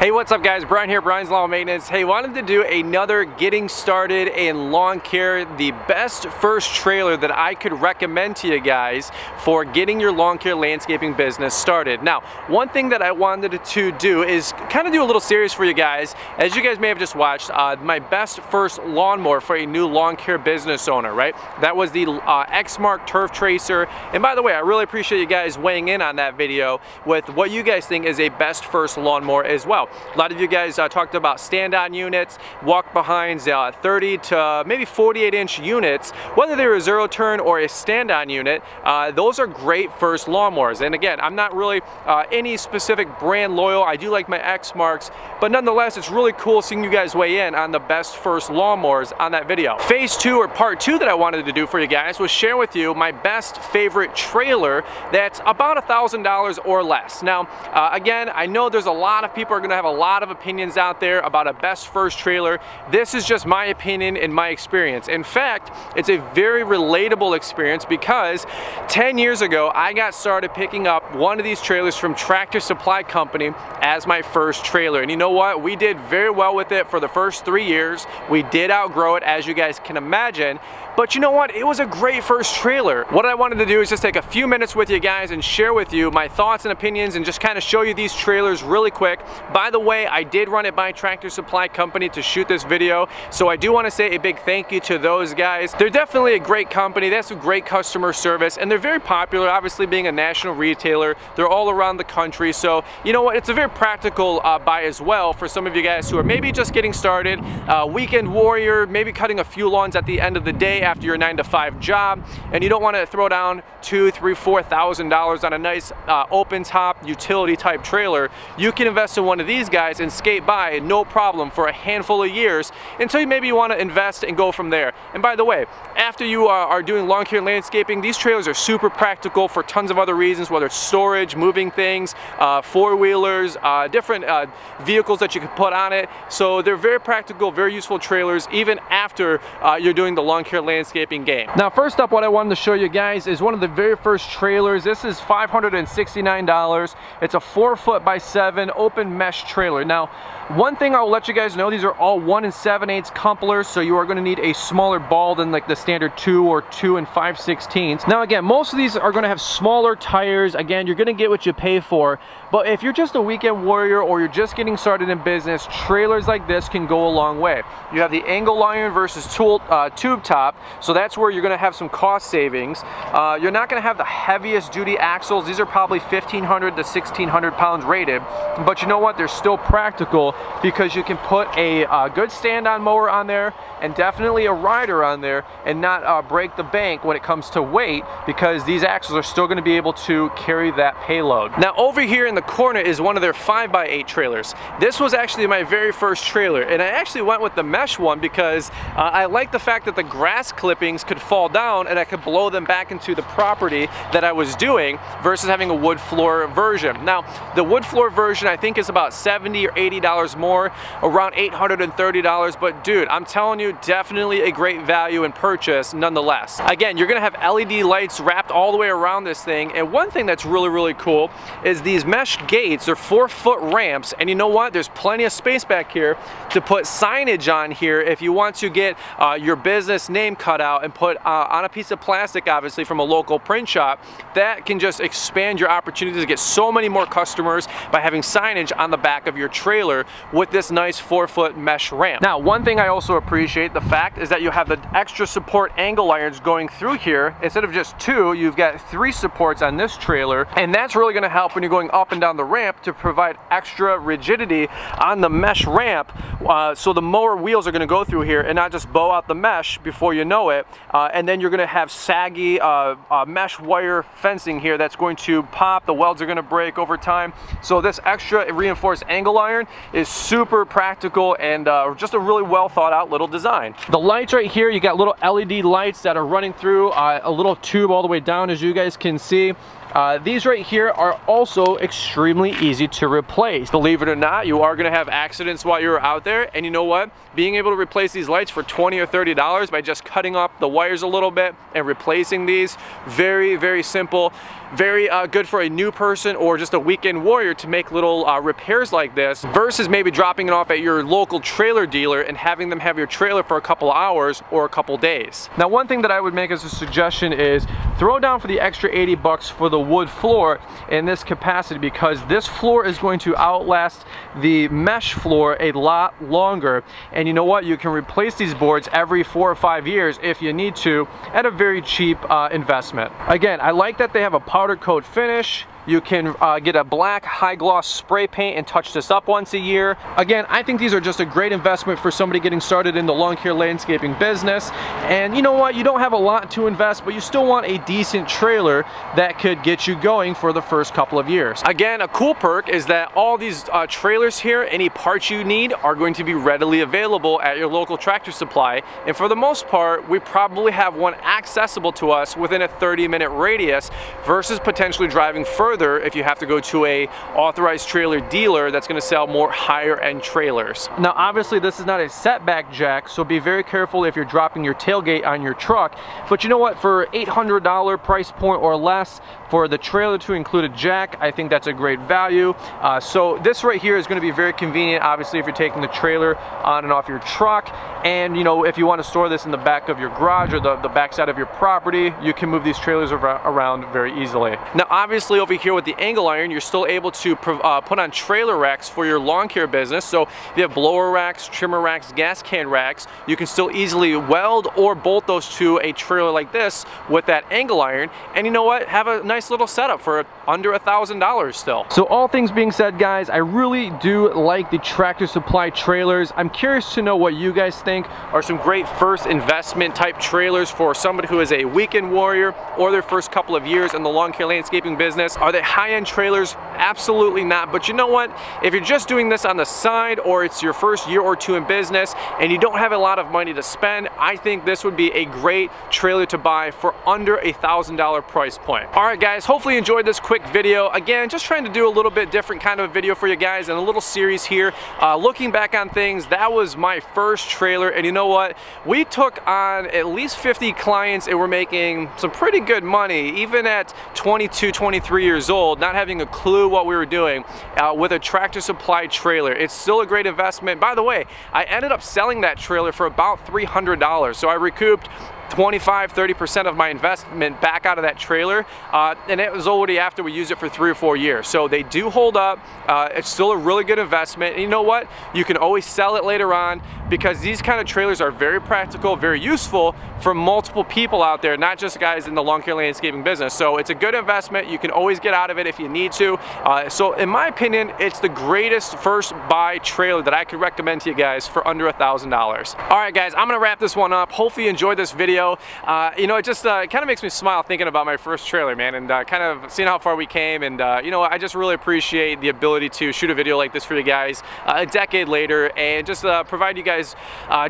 Hey, what's up guys? Brian here, Brian's Lawn Maintenance. Hey, wanted to do another getting started in lawn care, the best first trailer that I could recommend to you guys for getting your lawn care landscaping business started. Now, one thing that I wanted to do is kind of do a little series for you guys. As you guys may have just watched, uh, my best first lawnmower for a new lawn care business owner, right? That was the uh, Exmark Turf Tracer. And by the way, I really appreciate you guys weighing in on that video with what you guys think is a best first lawnmower as well. A lot of you guys uh, talked about stand-on units, walk-behinds, uh, 30 to maybe 48 inch units, whether they're a zero turn or a stand-on unit, uh, those are great first lawnmowers. And again, I'm not really uh, any specific brand loyal. I do like my Exmarks, but nonetheless, it's really cool seeing you guys weigh in on the best first lawnmowers on that video. Phase two or part two that I wanted to do for you guys was share with you my best favorite trailer that's about a $1,000 or less. Now, uh, again, I know there's a lot of people are gonna have a lot of opinions out there about a best first trailer. This is just my opinion and my experience. In fact, it's a very relatable experience because 10 years ago, I got started picking up one of these trailers from Tractor Supply Company as my first trailer. And you know what? We did very well with it for the first three years. We did outgrow it, as you guys can imagine. But you know what? It was a great first trailer. What I wanted to do is just take a few minutes with you guys and share with you my thoughts and opinions and just kind of show you these trailers really quick. By the way, I did run it by Tractor Supply Company to shoot this video, so I do want to say a big thank you to those guys. They're definitely a great company. They have some great customer service, and they're very popular, obviously being a national retailer. They're all around the country, so you know what? It's a very practical uh, buy as well for some of you guys who are maybe just getting started, uh, weekend warrior, maybe cutting a few lawns at the end of the day after your nine to five job, and you don't want to throw down two, three, four thousand dollars on a nice uh, open top utility type trailer. You can invest in one of these guys and skate by no problem for a handful of years until you maybe you want to invest and go from there. And by the way, after you are, are doing lawn care landscaping, these trailers are super practical for tons of other reasons, whether it's storage, moving things, uh, four-wheelers, uh, different uh, vehicles that you can put on it. So they're very practical, very useful trailers even after uh, you're doing the lawn care landscaping game. Now first up what I wanted to show you guys is one of the very first trailers. This is $569. It's a four foot by seven open mesh trailer. Now one thing I'll let you guys know, these are all 1 and 7 eighths couplers, so you are going to need a smaller ball than like the standard 2 or 2 and 5 16ths. Now again, most of these are going to have smaller tires. Again, you're going to get what you pay for. But if you're just a weekend warrior or you're just getting started in business, trailers like this can go a long way. You have the angle iron versus tool, uh, tube top, so that's where you're going to have some cost savings. Uh, you're not going to have the heaviest duty axles. These are probably 1,500 to 1,600 pounds rated, but you know what? They're still practical because you can put a uh, good stand-on mower on there and definitely a rider on there and not uh, break the bank when it comes to weight because these axles are still going to be able to carry that payload. Now over here in the corner is one of their 5x8 trailers. This was actually my very first trailer and I actually went with the mesh one because uh, I like the fact that the grass clippings could fall down and I could blow them back into the property that I was doing versus having a wood floor version. Now the wood floor version I think is about 70 or 80 dollars more, around $830. But dude, I'm telling you, definitely a great value and purchase nonetheless. Again, you're gonna have LED lights wrapped all the way around this thing. And one thing that's really, really cool is these mesh gates, they're four foot ramps. And you know what? There's plenty of space back here to put signage on here if you want to get uh, your business name cut out and put uh, on a piece of plastic, obviously from a local print shop, that can just expand your opportunities to get so many more customers by having signage on the back of your trailer with this nice four foot mesh ramp. Now, one thing I also appreciate the fact is that you have the extra support angle irons going through here. Instead of just two, you've got three supports on this trailer. And that's really gonna help when you're going up and down the ramp to provide extra rigidity on the mesh ramp. Uh, so the mower wheels are gonna go through here and not just bow out the mesh before you know it. Uh, and then you're gonna have saggy uh, uh mesh wire fencing here that's going to pop. The welds are gonna break over time. So this extra reinforced angle iron is super practical and uh, just a really well thought out little design. The lights right here, you got little LED lights that are running through uh, a little tube all the way down as you guys can see. Uh, these right here are also extremely easy to replace. Believe it or not, you are gonna have accidents while you're out there. And you know what? Being able to replace these lights for 20 or $30 by just cutting cutting up the wires a little bit and replacing these. Very, very simple. Very uh, good for a new person or just a weekend warrior to make little uh, repairs like this versus maybe dropping it off at your local trailer dealer and having them have your trailer for a couple hours or a couple days. Now one thing that I would make as a suggestion is throw down for the extra 80 bucks for the wood floor in this capacity because this floor is going to outlast the mesh floor a lot longer and you know what you can replace these boards every four or five years if you need to at a very cheap uh, investment. Again I like that they have a powder coat finish you can uh, get a black high gloss spray paint and touch this up once a year. Again, I think these are just a great investment for somebody getting started in the lawn care landscaping business. And you know what, you don't have a lot to invest, but you still want a decent trailer that could get you going for the first couple of years. Again, a cool perk is that all these uh, trailers here, any parts you need are going to be readily available at your local tractor supply. And for the most part, we probably have one accessible to us within a 30 minute radius versus potentially driving further further if you have to go to a authorized trailer dealer that's gonna sell more higher end trailers. Now obviously this is not a setback jack so be very careful if you're dropping your tailgate on your truck but you know what for $800 price point or less for the trailer to include a jack I think that's a great value. Uh, so this right here is going to be very convenient obviously if you're taking the trailer on and off your truck and you know if you want to store this in the back of your garage or the, the back side of your property you can move these trailers around very easily. Now obviously over here with the angle iron, you're still able to uh, put on trailer racks for your lawn care business. So if you have blower racks, trimmer racks, gas can racks, you can still easily weld or bolt those to a trailer like this with that angle iron. And you know what? Have a nice little setup for under a thousand dollars still. So all things being said, guys, I really do like the Tractor Supply trailers. I'm curious to know what you guys think are some great first investment type trailers for somebody who is a weekend warrior or their first couple of years in the lawn care landscaping business. Are they high-end trailers? Absolutely not. But you know what? If you're just doing this on the side or it's your first year or two in business and you don't have a lot of money to spend, I think this would be a great trailer to buy for under a $1,000 price point. All right, guys, hopefully you enjoyed this quick video. Again, just trying to do a little bit different kind of a video for you guys and a little series here. Uh, looking back on things, that was my first trailer. And you know what? We took on at least 50 clients and we're making some pretty good money, even at 22, 23 years years old, not having a clue what we were doing, uh, with a tractor supply trailer. It's still a great investment. By the way, I ended up selling that trailer for about $300. So I recouped 25, 30% of my investment back out of that trailer. Uh, and it was already after we used it for three or four years. So they do hold up. Uh, it's still a really good investment. And you know what? You can always sell it later on because these kind of trailers are very practical, very useful for multiple people out there, not just guys in the lawn care landscaping business. So it's a good investment. You can always get out of it if you need to. Uh, so in my opinion, it's the greatest first buy trailer that I could recommend to you guys for under a $1,000. All right, guys, I'm gonna wrap this one up. Hopefully you enjoyed this video video. Uh, you know, it just uh, kind of makes me smile thinking about my first trailer, man, and uh, kind of seeing how far we came. And, uh, you know, I just really appreciate the ability to shoot a video like this for you guys uh, a decade later and just uh, provide you guys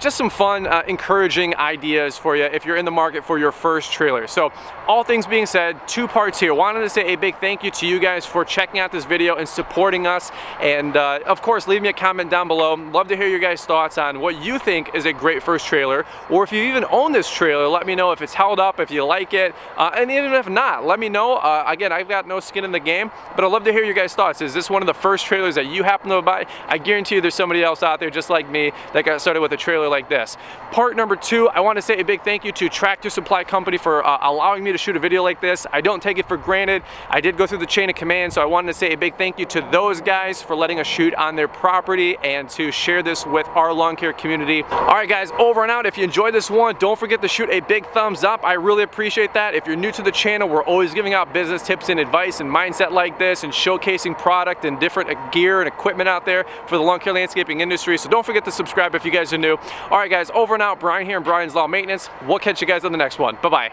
just some fun, encouraging ideas for you if you're in the market for your first trailer. So, all things being said, two parts here. Wanted to say a big thank you to you guys for checking out this video and supporting us. And, of course, leave me a comment down below. Love to hear your guys' thoughts on what you think is a great first trailer, or if you even own this trailer, let me know if it's held up, if you like it, uh, and even if not, let me know. Uh, again, I've got no skin in the game, but I'd love to hear your guys' thoughts. Is this one of the first trailers that you happen to buy? I guarantee you there's somebody else out there just like me that got started with a trailer like this. Part number two, I want to say a big thank you to Tractor Supply Company for uh, allowing me to shoot a video like this. I don't take it for granted. I did go through the chain of command, so I wanted to say a big thank you to those guys for letting us shoot on their property and to share this with our lawn care community. All right, guys, over and out. If you enjoyed this one, don't forget to shoot a big thumbs up. I really appreciate that. If you're new to the channel, we're always giving out business tips and advice and mindset like this and showcasing product and different uh, gear and equipment out there for the lawn care landscaping industry. So don't forget to subscribe if you guys are new. All right, guys, over and out. Brian here in Brian's Lawn Maintenance. We'll catch you guys on the next one. Bye-bye.